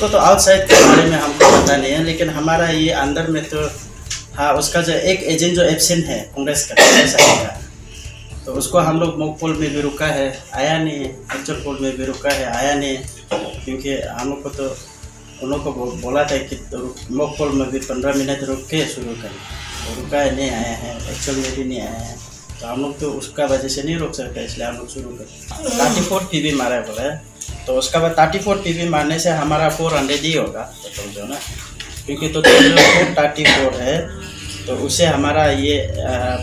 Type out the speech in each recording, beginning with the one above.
उसको तो आउटसाइड के बारे में हमको पता नहीं है लेकिन हमारा ये अंदर में तो हाँ उसका जो एक एजेंट जो एबसेंट है कांग्रेस का कांग्रेस का तो उसको हम लोग मोक पोल में भी रुका है आया नहीं है एक्चुअल पोल में भी रुका है आया नहीं है क्योंकि हम लोग को तो उन लोग को बोला था कि तो मोक पोल में भी पंद्रह मिनट रुक के शुरू करें। तो रुका है नहीं आया है एक्चुअल में भी नहीं आया है। तो हम लोग तो उसका वजह से नहीं रोक सकते इसलिए हम लोग शुरू करें। थर्टी फोर वी मारा है बोला है। तो उसका बाद थर्टी फोर पी वी मारने से हमारा फोर हंड्रेड ही होगा। तो जो ना? क्योंकि तो थर्टी फोर है तो उसे हमारा ये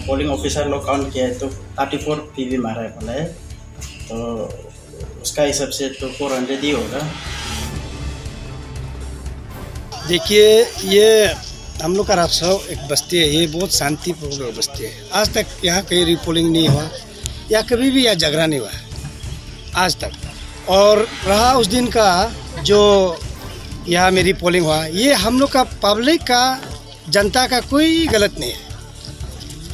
पोलिंग ऑफिसर लोग काउंट किया है तो थर्टी फोर पी वी मारा है बोला है। तो उसका हिसाब से तो फोर हंड्रेड ही होगा। देखिए, ये हम लोग का राजस्व एक बस्ती है, ये बहुत शांतिपूर्ण बस्ती है। आज तक यहाँ कहीं रिपोलिंग नहीं हुआ, या कभी भी यहाँ झगड़ा नहीं हुआ है। आज तक। और रहा उस दिन का जो यहाँ मेरी पोलिंग हुआ ये हम लोग का पब्लिक का जनता का कोई गलत नहीं है।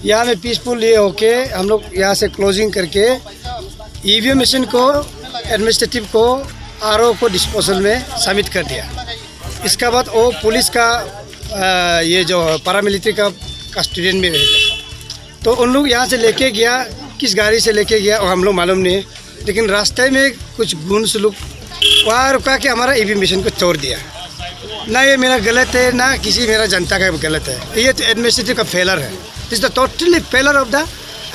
यहाँ में पीसफुल ये होके हम लोग यहाँ से क्लोजिंग करके ईवीएम मशीन को एडमिनिस्ट्रेटिव को आरओ को डिस्पोजल में सबमिट कर दिया। इसका बाद वो पुलिस का आ, ये जो पैरामिलिट्री का, का स्टूडेंट में भेजा तो उन लोग यहाँ से लेके गया किस गाड़ी से लेके गया वो हम लोग मालूम नहीं। लेकिन रास्ते में कुछ गुण सलूक वहाँ रुका के हमारा ईवी मिशन को तोड़ दिया। ना ये मेरा गलत है, ना किसी मेरा जनता का गलत है। ये तो एडमिनिस्ट्रेटिव का फेलर है। This the totally failure of the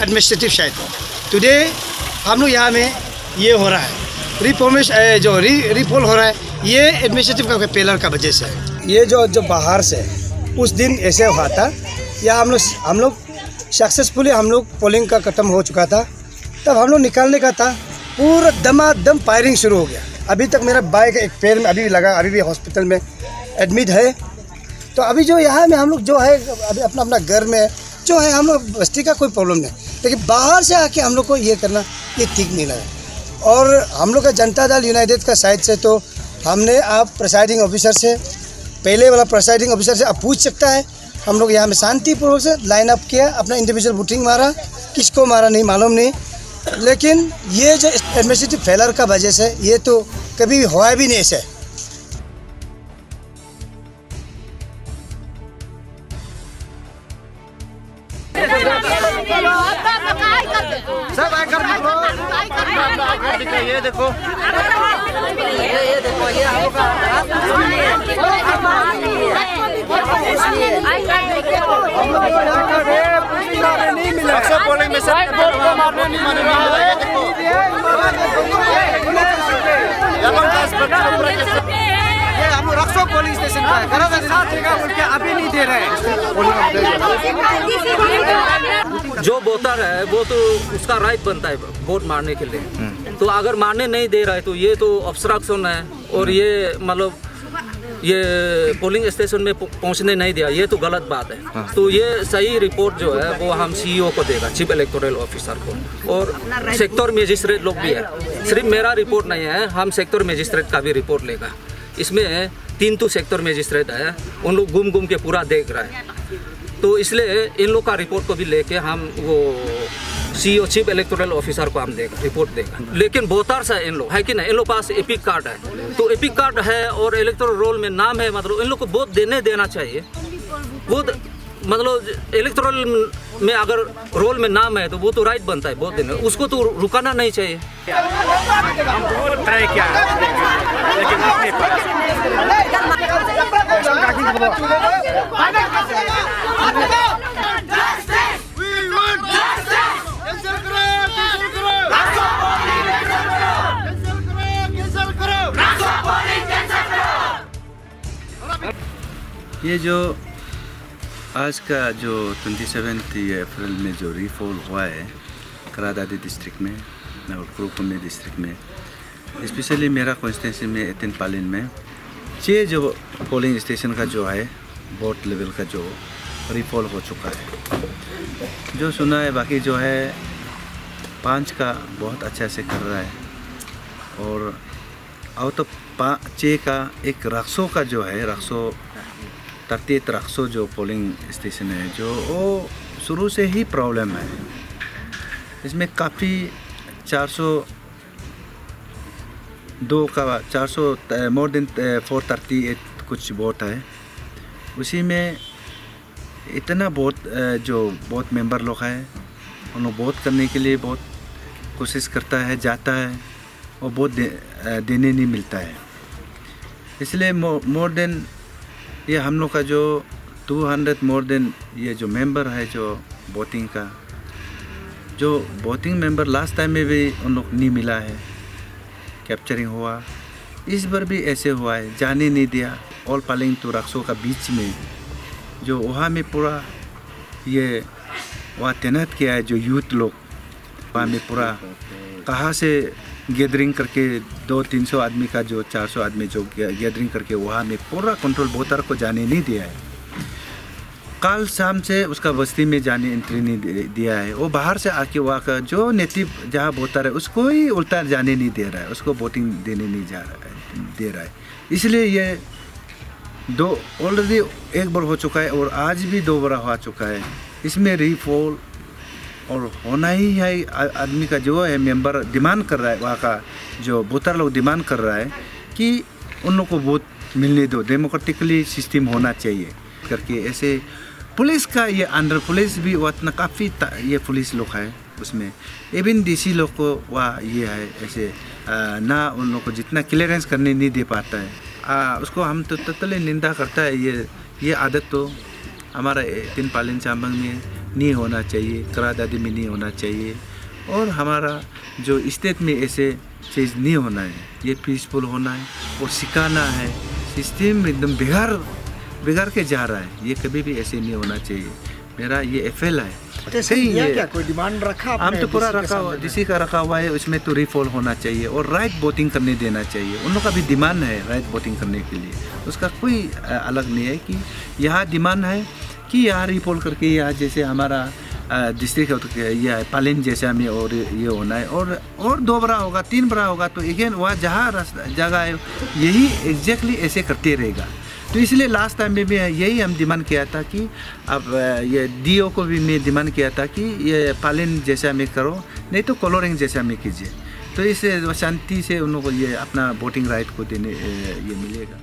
administrative शायद टुडे हम लोग यहाँ में ये हो रहा है। रिफॉर्मेश जो री रिपोल हो रहा है, ये एडमिनिस्ट्रेटिव का फेलर का वजह से है। ये जो जो बाहर से, उस दिन ऐसे हुआ था, या हम लोग हम लोग सक्सेसफुली हम लोग पोलिंग का खत्म हो चुका था, तब हम लोग निकालने का था। पूरा दमादम फायरिंग शुरू हो गया। अभी तक मेरा बाइक एक पैर में अभी भी लगा, अभी भी हॉस्पिटल में एडमिट है। तो अभी जो यहाँ में हम लोग जो है, अभी अपना अपना घर में जो है, हम लोग बस्ती का कोई प्रॉब्लम नहीं। लेकिन बाहर से आके हम लोग को ये करना, ये ठीक नहीं लगा। और हम लोग का जनता दल यूनाइटेड का साइड से तो हमने आप प्रिसाइडिंग ऑफिसर से, पहले वाला प्रिसाइडिंग ऑफिसर से आप पूछ सकता है। हम लोग यहाँ में शांतिपूर्वक से लाइन अप किया, अपना इंडिविजुअल वोटिंग मारा। किसको मारा नहीं, मालूम नहीं। लेकिन ये जो एडमिनिस्ट्रेटिव फेलर का वजह से ये तो कभी हुआ भी नहीं ऐसे सब आकर देखो ये देखो। ये ये देखो ये होगा ये देखो। हम रक्सो पुलिस स्टेशन का करा था सात जगह बोल के अभी नहीं दे रहे जो वोटर है वो तो उसका राइट बनता है वोट मारने के लिए तो अगर मारने नहीं दे रहा है तो ये तो ऑब्स्ट्रक्शन है और ये मतलब ये पोलिंग स्टेशन में पहुं- पहुँचने नहीं दिया ये तो गलत बात है। हाँ। तो ये सही रिपोर्ट जो है वो हम सीईओ को देगा चीफ इलेक्टोरल ऑफिसर को। और सेक्टर मजिस्ट्रेट लोग भी है। सिर्फ़ मेरा रिपोर्ट नहीं है हम सेक्टर मजिस्ट्रेट का भी रिपोर्ट लेगा। इसमें तीन तो सेक्टर मजिस्ट्रेट है उन लोग घूम घूम के पूरा देख रहे हैं। तो इसलिए इन लोग का रिपोर्ट को भी लेके हम वो सीईओ चीफ इलेक्टोरल ऑफिसर को हम देगा रिपोर्ट देगा लेकिन वोटर्स है इन लोग, है कि नहीं? इन लोग पास एपिक कार्ड है। तो एपिक कार्ड है और इलेक्टोरल रोल में नाम है मतलब इन लोग को वोट देने देना चाहिए। वोट मतलब इलेक्टोरल में अगर रोल में नाम है तो वो तो राइट बनता है वोट देने। उसको तो रुकाना नहीं चाहिए। किया लेकिन अपने पास ये जो आज का जो 27 अप्रैल में जो रीफॉल हुआ है करादादी डिस्ट्रिक्ट में और कुरुकुमी डिस्ट्रिक्ट में स्पेशली मेरा कॉन्स्टिटेंसी में एतिन पालिन में छः जो पोलिंग स्टेशन का जो है वोट लेवल का जो रीफॉल हो चुका है। जो सुना है, बाकी जो है, पाँच का बहुत अच्छा से कर रहा है। और आउट ऑफ़ पा छः का, एक रक्सों का जो है रक्सो तरतीत रक्सो जो पोलिंग स्टेशन है जो वो शुरू से ही प्रॉब्लम है। इसमें काफ़ी 400 दो का चार सौ more than four thirty eight कुछ वोट है उसी में इतना बहुत जो बहुत मेंबर लोग हैं उन लोग वोट करने के लिए बहुत कोशिश करता है जाता है और वोट दे, देने नहीं मिलता है। इसलिए मोर देन ये हम लोग का जो 200 मोर देन ये जो मेंबर है जो बोटिंग का, जो बोटिंग मेंबर लास्ट टाइम में भी उन लोग नहीं मिला है। कैप्चरिंग हुआ। इस बार भी ऐसे हुआ है। जाने नहीं दिया। ऑल पालिंग तो रक्सों का बीच में। जो वहाँ में पूरा ये वहाँ तैनात किया है जो यूथ लोग। वहाँ में पूरा कहाँ से गैदरिंग करके दो तीन सौ आदमी का जो चार सौ आदमी जो गैदरिंग करके वहाँ में पूरा कंट्रोल वोटर को जाने नहीं दिया है। कल शाम से उसका बस्ती में जाने एंट्री नहीं दिया है। वो बाहर से आके वहाँ का जो नेटिव जहाँ वोटर है, उसको ही उल्टा जाने नहीं दे रहा है। उसको वोटिंग देने नहीं जा रहा है, दे रहा है। इसलिए ये दो ऑलरेडी एक बार हो चुका है और आज भी दो बार हो चुका है। इसमें रीफॉल और होना ही है आदमी का जो है मेंबर डिमांड कर रहा है वहाँ का जो वोटर लोग डिमांड कर रहा है कि उन लोग को वोट मिलने दो। डेमोक्रेटिकली सिस्टम होना चाहिए। करके ऐसे पुलिस का ये अंडर पुलिस भी उतना काफ़ी ये पुलिस लोग है उसमें। इवन डीसी लोग को वह ये है ऐसे आ, ना उन लोग को जितना क्लियरेंस करने नहीं दे पाता है। आ, उसको हम तो तत्ले निंदा करता है ये ये आदत तो हमारा तीन पालन चांबंग में नहीं होना चाहिए करादादी में नहीं होना चाहिए। और हमारा जो स्टेट में ऐसे चीज़ नहीं होना है ये पीसफुल होना है और सिखाना है। सिस्टम एकदम बिगाड़ बिगाड़ के जा रहा है ये कभी भी ऐसे नहीं होना चाहिए। मेरा ये एफ़ एल है। जैसे कहीं दिया क्या कोई डिमांड रखा हम तो पूरा रखा हुआ? जिसी का रखा हुआ है उसमें तो रिफॉल होना चाहिए और राइट वोटिंग करने देना चाहिए। उन लोग का भी डिमांड है राइट वोटिंग करने के लिए। उसका कोई अलग नहीं है कि यहाँ डिमांड है कि यहाँ रिपोल करके यहाँ जैसे हमारा डिस्ट्रिक्ट यह है पालिन जैसे हमें और ये होना है, और और दो बड़ा होगा, तीन बड़ा होगा तो अगेन वहाँ जहाँ जगह है, यही एग्जैक्टली ऐसे करते रहेगा। तो इसलिए लास्ट टाइम में भी यही हम डिमांड किया था कि अब ये डीओ को भी मैं डिमांड किया था कि ये पालन जैसा में करो, नहीं तो कलोरिंग जैसा में कीजिए। तो इससे शांति से उन लोगों को ये अपना वोटिंग राइट को देने ये मिलेगा।